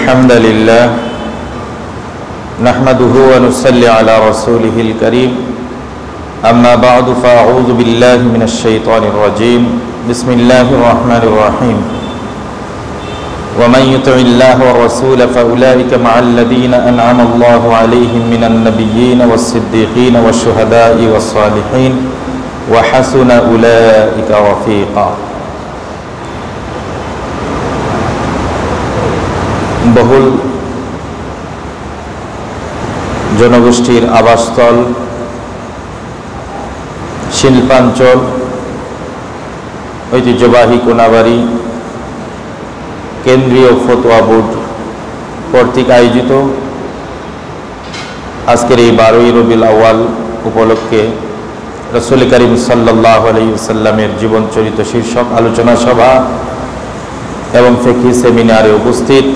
الحمد لله نحمده ونصلي على رسوله الكريم. أما بعد فأعوذ بالله من الشيطان الرجيم. بسم الله الرحمن الرحيم. ومن يطع الله والرسول فأولئك مع الذين أنعم الله عليهم من النبيين والصديقين والشهداء والصالحين. وحسن أولئك رفيقا. বহুল জনগোষ্ঠীর আবাসস্থল, শিল্পাঞ্চল, ঐতিহ্যবাহী কোনাবাড়ি, কেন্দ্রীয় ফতোয়া বোর্ড কর্তৃক আয়োজিত আজকের এই বারোই রবিল আওয়াল উপলক্ষে রসুল করিম সাল্লাহ আলাইসাল্লামের জীবনচরিত শীর্ষক আলোচনা সভা এবং ফেকি সেমিনারে উপস্থিত।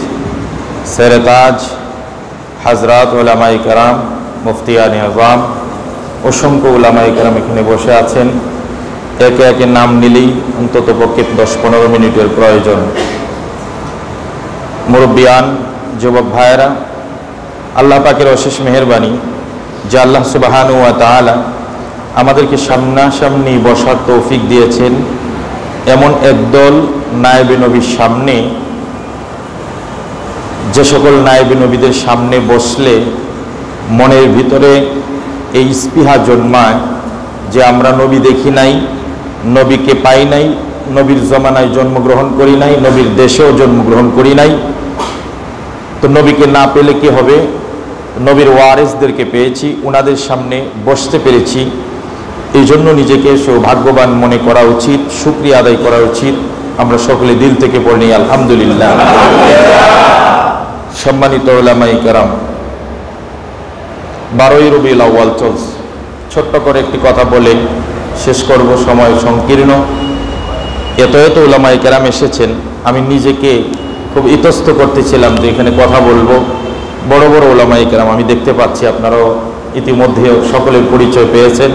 সেরেতাজ, হাজরাত ওলামাই কারাম মুফতিয়ানি আজম, অসংখ্য ওলামাই কারাম এখানে বসে আছেন। একে একে নাম নিলেই অন্তত পক্ষে দশ পনেরো মিনিটের প্রয়োজন। মুরব্বিয়ান, যুবক ভাইয়েরা, আল্লাহ পাকের অশেষ মেহরবানি যে আল্লাহ সুবাহানু তালা আমাদেরকে সামনাসামনি বসার তৌফিক দিয়েছেন। এমন একদল নায়বে নবীর সামনে যে সকল নায়বে নবীদের সামনে বসলে মনের ভিতরে এই স্পৃহা জন্মায় যে আমরা নবী দেখি নাই, নবীকে পাই নাই, নবীর জমানায় জন্মগ্রহণ করি নাই, নবীর দেশেও জন্মগ্রহণ করি নাই। তো নবীকে না পেলে কি হবে? নবীর ওয়ারেসদেরকে পেয়েছি ওনাদের সামনে বসতে পেরেছি। এই জন্য নিজেকে সৌভাগ্যবান মনে করা উচিত সুক্রিয়া আদায় করা উচিত। আমরা সকলে দিল থেকে পড়ি আলহামদুলিল্লাহ। সম্মানিত ওলামাই কারাম, বারোই রবিউল আউ্য়াল চলছে। ছোট্ট করে একটি কথা বলে শেষ করব, সময় সংকীর্ণ। এত এত ওলামাই কেরাম এসেছেন, আমি নিজেকে খুব ইতস্ত করতেছিলাম যে এখানে কথা বলব। বড় বড় ওলামাই কেরাম আমি দেখতে পাচ্ছি, আপনারাও ইতিমধ্যে সকলের পরিচয় পেয়েছেন।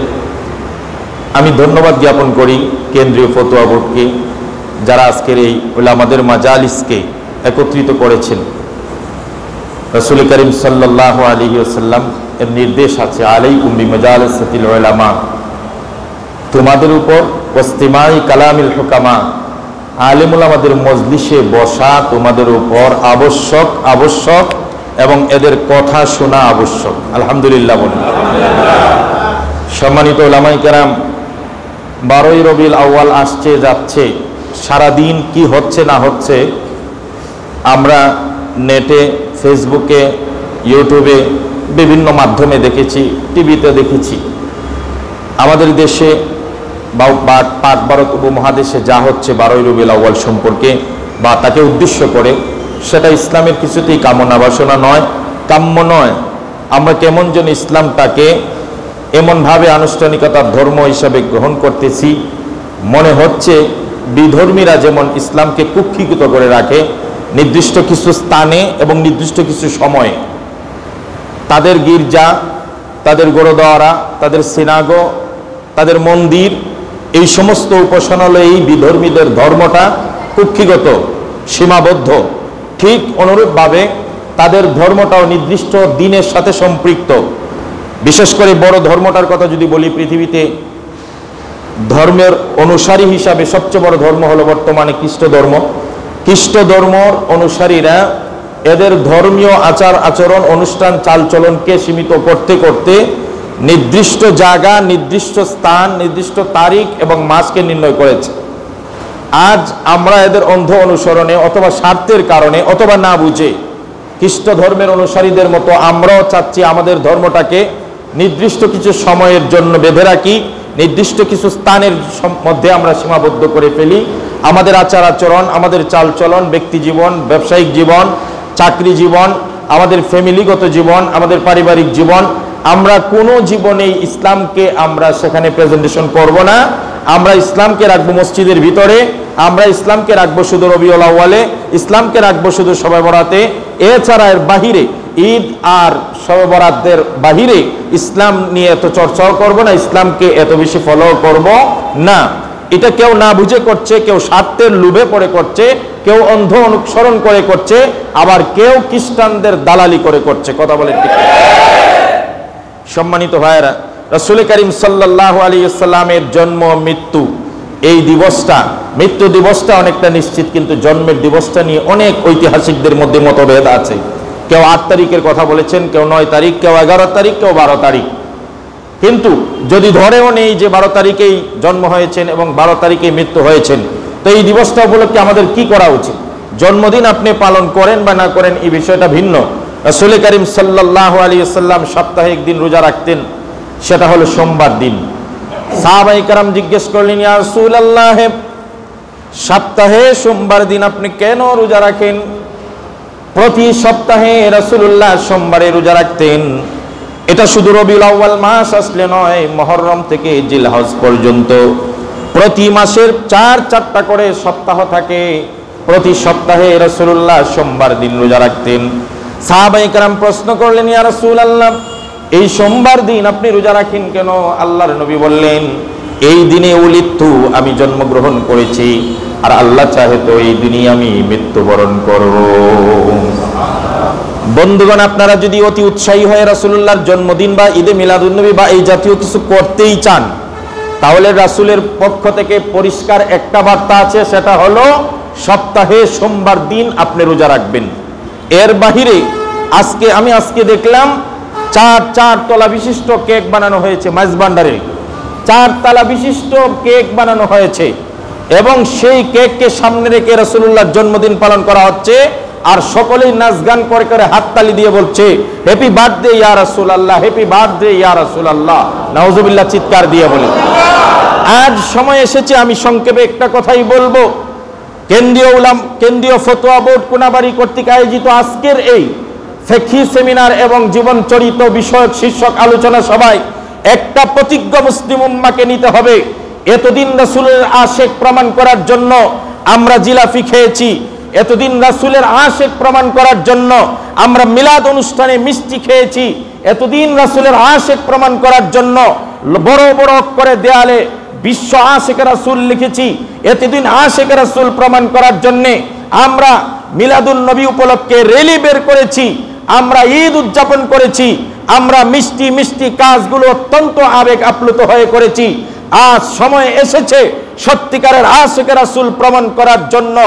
আমি ধন্যবাদ জ্ঞাপন করি কেন্দ্রীয় ফতোয়া বোর্ডকে, যারা আজকের এই ওলামাদের মাজালিসকে একত্রিত করেছেন। রসুল করিম সাল্লাহ আলী আসাল্লাম এর নির্দেশ আছে, আলাই কুম্বি মজালসতিল ওলামা তোমাদের উপর ওস্তিমাই কালামিল হুকামা। আলিমুল আমাদের মজলিসে বসা তোমাদের উপর আবশ্যক আবশ্যক এবং এদের কথা শোনা আবশ্যক। আলহামদুলিল্লাহ বলুন সম্মানিত ওলামাই কেরাম, বারোই রবিল আউ্য়াল আসছে, যাচ্ছে। সারাদিন কি হচ্ছে, না হচ্ছে, আমরা নেটে ফেসবুকে ইউটিউবে বিভিন্ন মাধ্যমে দেখেছি টিভিতে দেখেছি। আমাদের দেশে বা পাক ভারত উপমহাদেশে যা হচ্ছে বারোই রবিল আউ্য়াল সম্পর্কে বা তাকে উদ্দেশ্য করে, সেটা ইসলামের কিছুতেই কামনা বাসনা নয়, কাম্য নয়। আমরা কেমন যেন ইসলামটাকে এমনভাবে আনুষ্ঠানিকতার ধর্ম হিসাবে গ্রহণ করতেছি, মনে হচ্ছে বিধর্মীরা যেমন ইসলামকে কুক্ষিকৃত করে রাখে নির্দিষ্ট কিছু স্থানে এবং নির্দিষ্ট কিছু সময়ে তাদের গির্জা, তাদের গোরদ্বারা, তাদের সিনাগো, তাদের মন্দির, এই সমস্ত উপাসনালয় এই বিধর্মীদের ধর্মটা কুক্ষিগত, সীমাবদ্ধ। ঠিক অনুরূপভাবে তাদের ধর্মটাও নির্দিষ্ট দিনের সাথে সম্পৃক্ত। বিশেষ করে বড় ধর্মটার কথা যদি বলি, পৃথিবীতে ধর্মের অনুসারী হিসাবে সবচেয়ে বড় ধর্ম হলো বর্তমানে খ্রিস্ট ধর্ম খ্রিস্ট ধর্মর অনুসারীরা এদের ধর্মীয় আচার আচরণ, অনুষ্ঠান, চালচলনকে সীমিত করতে করতে নির্দিষ্ট জায়গা, নির্দিষ্ট স্থান, নির্দিষ্ট তারিখ এবং মাসকে নির্ণয় করেছে। আজ আমরা এদের অন্ধ অনুসরণে অথবা স্বার্থের কারণে অথবা না বুঝে খ্রিস্ট ধর্মের অনুসারীদের মতো আমরাও চাচ্ছি আমাদের ধর্মটাকে নির্দিষ্ট কিছু সময়ের জন্য বেঁধে রাখি। নির্দিষ্ট কিছু স্থানের মধ্যে আমরা সীমাবদ্ধ করে ফেলি। আমাদের আচার আচরণ, আমাদের চালচলন ব্যক্তি জীবন, ব্যবসায়িক জীবন, চাকরি জীবন, আমাদের ফ্যামিলিগত জীবন, আমাদের পারিবারিক জীবন। আমরা কোনো জীবনেই ইসলামকে আমরা সেখানে প্রেজেন্টেশন করব না। আমরা ইসলামকে রাখব মসজিদের ভিতরে, আমরা ইসলামকে রাখব শুধু রবিউল আউ্বালে ইসলামকে রাখব শুধু সবাই বরাতে। এছাড়া এর বাহিরে ঈদ আর সবে বরাতের বাহিরে ইসলাম নিয়ে এত চর্চাও করব না, ইসলামকে এত বেশি ফলো করব না। এটা কেউ না বুঝে করছে, কেউ স্বার্থের লোভে পড়ে করছে, কেউ অন্ধ অনুসরণ করে করছে, আবার কেউ খ্রিস্টানদের দালালি করে করছে। কথা বলে ঠিক সম্মানিত ভাইয়েরা, রসুল করিম সাল্লাহ আলী ইসলামের জন্ম মৃত্যু, এই দিবসটা, মৃত্যু দিবসটা অনেকটা নিশ্চিত, কিন্তু জন্মের দিবসটা নিয়ে অনেক ঐতিহাসিকদের মধ্যে মতভেদ আছে। কেউ আট তারিখের কথা বলেছেন, কেউ নয় তারিখ, কেউ এগারো তারিখ, কেউ বারো তারিখ। কিন্তু যদি ধরেও নেই যে বারো তারিখেই জন্ম হয়েছেন এবং বারো তারিখে মৃত্যু হয়েছেন, তো এই দিবসটা উপলক্ষে আমাদের কি করা উচিত? জন্মদিন আপনি পালন করেন বা না করেন, এই বিষয়টা ভিন্ন। রসুল করিম সাল্লাহ আলী সাল্লাম সাপ্তাহিক দিন রোজা রাখতেন, সেটা হলো সোমবার দিন। সাহাবাই কারাম জিজ্ঞেস করলেন সপ্তাহে সোমবার দিন আপনি কেন রোজা রাখেন? প্রতি সপ্তাহে রসুল্লাহ সোমবারে রোজা রাখতেন। এটা শুধু রবিউল আউ্বাল মাস আসলে নয়, মহরম থেকে জিলহজ পর্যন্ত। প্রতি মাসের চার চারটা করে সপ্তাহ থাকে। প্রতি সপ্তাহে রসুল্লাহ সোমবার দিন রোজা রাখতেন। সাহাবাই কারাম প্রশ্ন করলেন, ইয়া রসুল আল্লাহ এই সোমবার দিন আপনি রোজা রাখেন কেন? আল্লাহর নবী বললেন, এই দিনে উলিত্তু আমি জন্মগ্রহণ করেছি। আর আল্লাহ চাহে তো এই দিনই আমি মৃত্যুবরণ করব। বন্ধুগণ, আপনারা যদি অতি উৎসাহী হয়ে রাসুল্লাহর জন্মদিন বা ঈদে মিলাদুন্নবী বা এই জাতীয় কিছু করতেই চান, তাহলে রাসুলের পক্ষ থেকে পরিষ্কার একটা বার্তা আছে, সেটা হলো, সপ্তাহে সোমবার দিন আপনি রোজা রাখবেন। এর বাহিরে আজকে আমি আজকে দেখলাম, চার চার তলা বিশিষ্ট কেক বানানো হয়েছে, মাইজবান্ডারে। চার তলা বিশিষ্ট কেক বানানো হয়েছে। এবং সেই কেককে সামনে রেখে রসুল্লাহর জন্মদিন পালন করা হচ্ছে। আর সকলেই নাচ গান করে করে হাততালি দিয়ে বলছে হ্যাপি বার্থডে ইয়া রাসুল আল্লাহ হ্যাপি বার্থডে ইয়া রাসুল আল্লাহ নওজবিল্লাহ চিৎকার দিয়ে বলি। আজ সময় এসেছে, আমি সংক্ষেপে একটা কথাই বলব। কেন্দ্রীয় উলাম, কেন্দ্রীয় ফতোয়া বোর্ড কোনাবাড়ি কর্তৃক আয়োজিত আজকের এই ফেকি সেমিনার এবং জীবন চরিত বিষয়ক শীর্ষক আলোচনা সভায় একটা প্রতিজ্ঞা মুসলিম উম্মাকে নিতে হবে। এতদিন রাসূলের আশেক প্রমাণ করার জন্য আমরা জিলাফি খেয়েছি, এতদিন রাসুলের আশেক প্রমাণ করার জন্য আমরা মিলাদ অনুষ্ঠানে মিষ্টি খেয়েছি, এতদিন রাসূলের আশেক প্রমাণ করার জন্য বড় বড় করে দেয়ালে বিশ্ব আশেখ রাসুল লিখেছি, এতদিন আশেখ রাসূল প্রমাণ করার জন্য আমরা মিলাদুন নবী উপলক্ষে রেলি বের করেছি, আমরা ঈদ উদযাপন করেছি, আমরা মিষ্টি মিষ্টি কাজগুলো অত্যন্ত আবেগ আপ্লুত হয়ে করেছি। আজ সময় এসেছে সত্যিকারের আশেখ রাসূল প্রমাণ করার জন্য।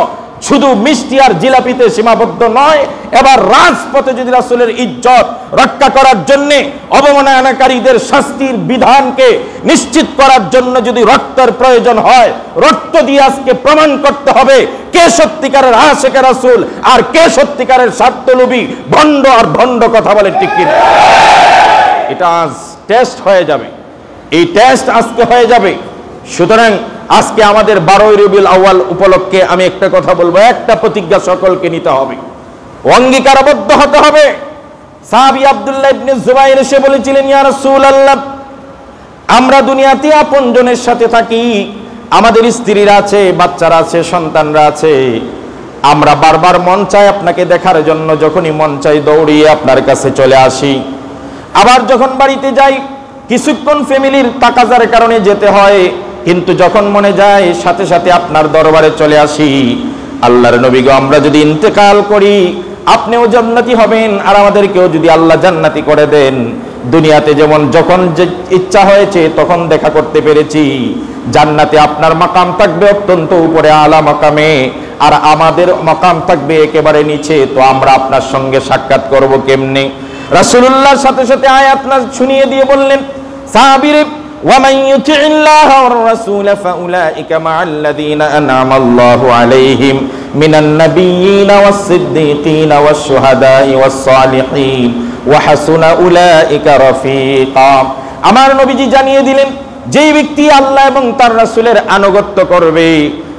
শুধু মিষ্টি আর জিলাপিতে সীমাবদ্ধ নয়, এবার রাজপথে যদি রাসুলের ইজ্জত রক্ষা করার জন্য অবমাননাকারীদের শাস্তির বিধানকে নিশ্চিত করার জন্য যদি রক্তের প্রয়োজন হয়, রক্ত দিয়ে আজকে প্রমাণ করতে হবে কে সত্যিকারের আশেখ রাসূল আর কে সত্যিকারের স্বার্থলোভী, ভণ্ড আর ভণ্ড কথা বলে কিনা। এটা আজ টেস্ট হয়ে যাবে। এই টেস্ট আজকে হয়ে যাবে। সুতরাং আজকে আমাদের বারোই রবিউল আউয়াল উপলক্ষে আমি একটা কথা বলব, একটা প্রতিজ্ঞা সকলকে নিতে হবে। অঙ্গীকারবদ্ধ হতে হবে। সাহাবি আব্দুল্লাহ ইবনে জুবাইর এসে বলেছিলেন, ইয়া রাসূলুল্লাহ, আমরা দুনিয়াতে আপনজনের সাথে থাকি। আমাদের স্ত্রীরা আছে, বাচ্চারা আছে, সন্তানরা আছে। আমরা বারবার মন চাই আপনাকে দেখার জন্য। যখনই মন চাই দৌড়িয়ে আপনার কাছে চলে আসি। আবার যখন বাড়িতে যাই কিছুক্ষণ ফ্যামিলির তাকাজার কারণে যেতে হয়, কিন্তু যখন মনে যায়, সাথে সাথে আপনার দরবারে চলে আসি। আল্লাহর নবী গো আমরা যদি ইন্তেকাল করি, আপনিও জান্নাতি হবেন, আর আমাদেরকেও যদি আল্লাহ জান্নাতি করে দেন। দুনিয়াতে যেমন যখন যে ইচ্ছা হয়েছে, তখন দেখা করতে পেরেছি। জান্নাতে আপনার মাকাম থাকবে অত্যন্ত উপরে, আলা মাকামে। আর আমাদের মাকাম থাকবে একেবারে নিচে। তো আমরা আপনার সঙ্গে সাক্ষাৎ করব কেমনে? রাসূলুল্লাহর সাথে সাথে আয়াত না শুনিয়ে দিয়ে বললেন সাহাবীর ومن يطع الله والرسول فأولئك مع الذين أنعم الله عليهم من النبيين والصديقين والشهداء والصالحين وحسن أولئك رفيقا আমার নবীজি জানিয়ে দিলেন যেই ব্যক্তি আল্লাহ এবং তার রাসূলের আনুগত্য করবে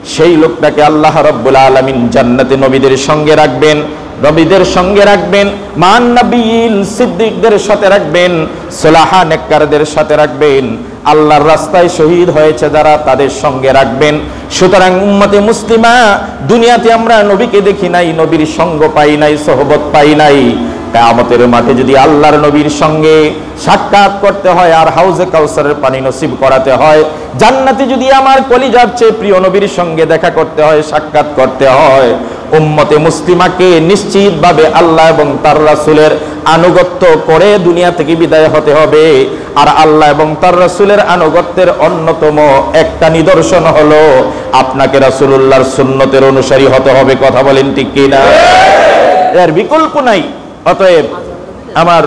সেই লোকটাকে আল্লাহ রাব্বুল আলামিন জান্নাতে নবীদের সঙ্গে রাখবেন নবীদের সঙ্গে রাখবেন, মান নবীন সিদ্দিকদের সাথে রাখবেন, সোলাহা নেককারদের সাথে রাখবেন। আল্লাহর রাস্তায় শহীদ হয়েছে যারা, তাদের সঙ্গে রাখবেন। সুতরাং উম্মতে মুসলিমা, দুনিয়াতে আমরা নবীকে দেখি নাই, নবীর সঙ্গ পাই নাই, সহবত পাই নাই। কেয়ামতের মাঠে যদি আল্লাহর নবীর সঙ্গে সাক্ষাৎ করতে হয় আর হাউজে কাউসারের পানি নসিব করাতে হয়, জান্নাতে যদি আমার কলিজার চেয়ে প্রিয় নবীর সঙ্গে দেখা করতে হয়, সাক্ষাৎ করতে হয় উম্মতে মুসলিমাকে নিশ্চিতভাবে আল্লাহ এবং তার রাসুলের আনুগত্য করে দুনিয়া থেকে বিদায় হতে হবে। আর আল্লাহ এবং তার রাসুলের আনুগত্যের অন্যতম একটা নিদর্শন হলো, আপনাকে রাসুলুল্লাহর সুন্নতের অনুসারী হতে হবে। কথা বলেন ঠিক কিনা? এর বিকল্প নাই। অতএব আমার